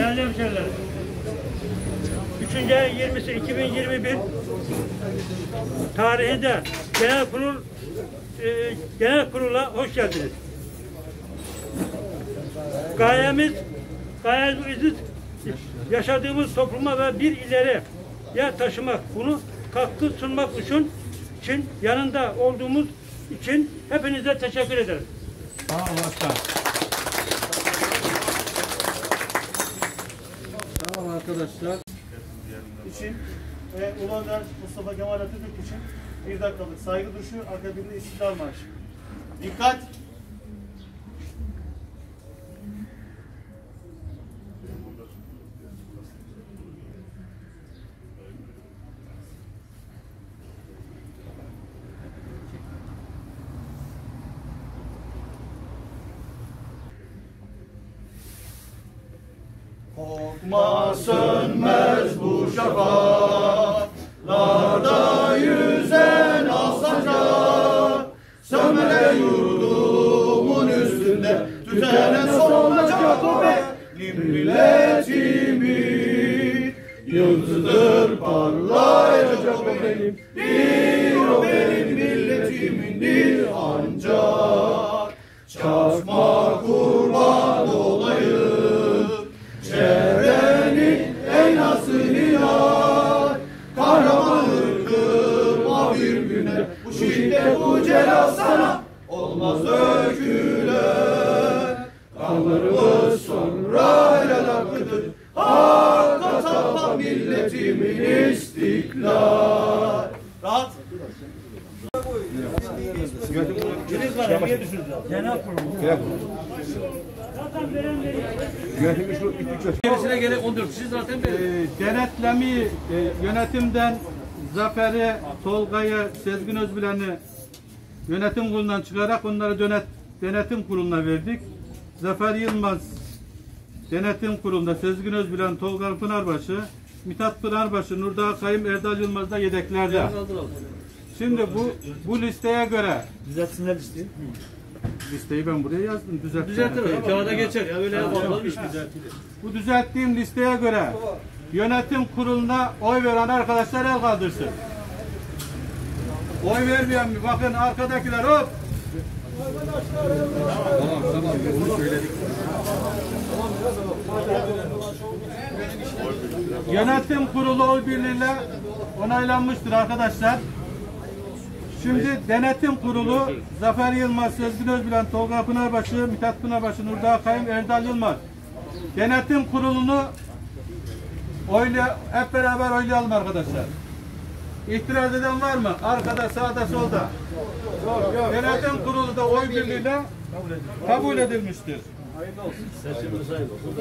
Değerli hemşehrilerim. 3. ayın 20'si 2021 tarihinde genel kurul e, genel kurula hoş geldiniz. Gayemiz, gayemiz yaşadığımız topluma ve bir ileri ya taşımak, bunu katkı sunmak için, için yanında olduğumuz için hepinize teşekkür ederim. Sağ ol başkan. Sağ ol arkadaşlar. için ve Ulu Önder Mustafa Kemal Atatürk için bir dakikalık saygı duruşu akabinde İstiklal Marşı. Dikkat! Korkma sönmez bu şafaklarda yüzen aslanca Sömele yurdumun üstünde tütene solacak o benim milletimin Yıldızıdır parlayacak o benim. Bir o benim milletimindir ancak. Çarpma Hakka tapan milletimin istiklal Rahat. Gerisine gene 14 kişi zaten Ee, denetlemi e, yönetimden Zafer'i, Tolga'yı, Sezgin Özbilen'i yönetim kurulundan çıkarak onları dönet, denetim kuruluna verdik. Zafer Yılmaz denetim kurulunda Sezgin Özbilen, Tolga Pınarbaşı, Mithat Pınarbaşı, Nurdağ Kayım, Erdal Yılmaz da yedeklerde. Şimdi bu bu listeye göre düzeltsinler listeyi. listeyi ben buraya yazdım. Düzelttim. Düzeltir. Kağıda geçer ya öyle yapalım. Bu düzelttiğim listeye göre yönetim kuruluna oy veren arkadaşlar el kaldırsın. Oy vermeyen mi? Bakın arkadakiler hop. Tamam. Yönetim kurulu oy birliğiyle onaylanmıştır arkadaşlar. Şimdi denetim kurulu Zafer Yılmaz, Sezgin Özbilen, Tolga Pınarbaşı, Mithat Pınarbaşı, Nurdağ Kayın, Erdal Yılmaz. Denetim kurulunu oyla, hep beraber oylayalım arkadaşlar. İtiraz eden var mı? Arkada, sağda, solda. Denetim kurulu da oy birliğiyle kabul edilmiştir. Seçimimiz hayırlı olsun.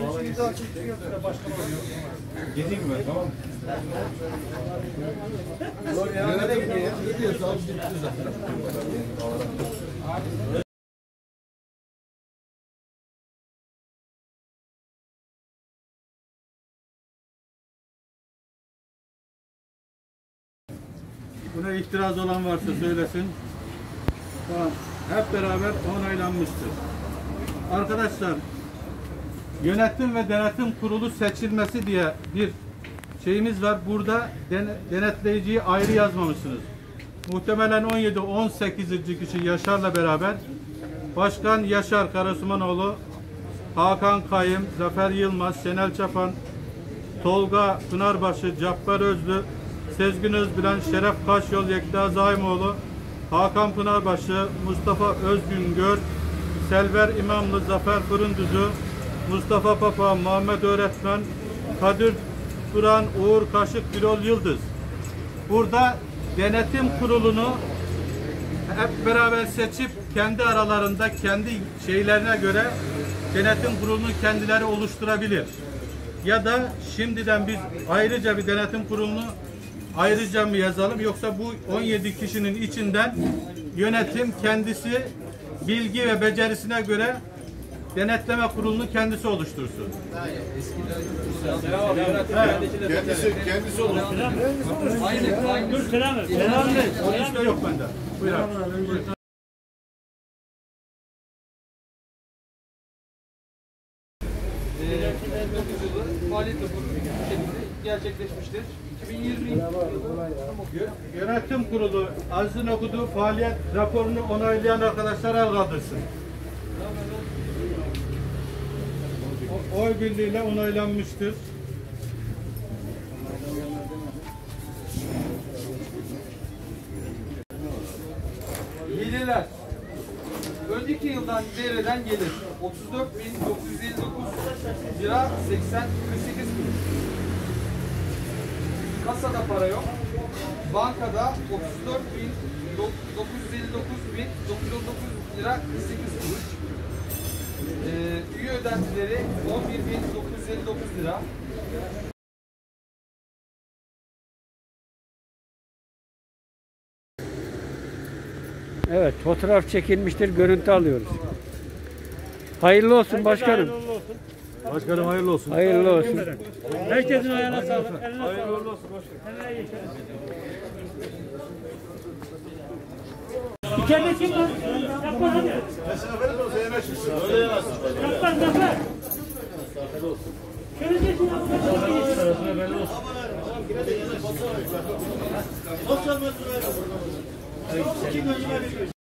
Buna itiraz olan varsa söylesin. Tamam. Hep beraber onaylanmıştır. Arkadaşlar yönetim ve denetim kurulu seçilmesi diye bir şeyimiz var. Burada den- denetleyiciyi ayrı yazmamışsınız. Muhtemelen 17-18. kişi Yaşar'la beraber Başkan Yaşar Karasumanoğlu, Hakan Kayım, Zafer Yılmaz, Senel Çapan, Tolga Pınarbaşı, Cabbar Özlü, Sezgin Özbilen, Şeref Kaşyol, Yekta Zaimoğlu, Hakan Pınarbaşı, Mustafa Özgüngör, Selver İmamlı, Zafer Fırınduzu, Mustafa Papa, Muhammed Öğretmen, Kadir Duran, Uğur Kaşık, Birol Yıldız. Burada denetim kurulunu hep beraber seçip kendi aralarında kendi şeylerine göre denetim kurulunu kendileri oluşturabilir. Ya da şimdiden biz ayrıca bir denetim kurulunu ayrıca mı yazalım yoksa bu 17 kişinin içinden yönetim kendisi bilgi ve becerisine göre denetleme kurulunu kendisi oluştursun. Kendisi, kendisi olur. Dur selam ver. Yok bende. Buyur abi. faaliyet şekilde gerçekleşmiştir. 2020 Yönetim kurulu Aziz'in okuduğu faaliyet raporunu onaylayan arkadaşlar el kaldırsın. Oy birliğiyle onaylanmıştır. Gelirler. Önceki yıldan devreden gelir. 34.959 lira 80 48 kuruş. Kasada para yok. Bankada 34.959.919 lira 48 kuruş. Ee, üye ödentileri 11.959 lira. Evet, fotoğraf çekilmiştir, görüntü alıyoruz. Hayırlı olsun başkanım. Hayırlı olsun. Başkanım hayırlı olsun. Hayırlı olsun. Herkesin ayağına sağlık. Eline sağlık. Hayırlı olsun başkanım. Eline. İçeride kim var? Yapma hadi. Mesafeli de olsa yanaşırsın. Öyle yanaşsın. Yapma yapma. Şöyle geçin. Sosyal medyada. Kim önüme bir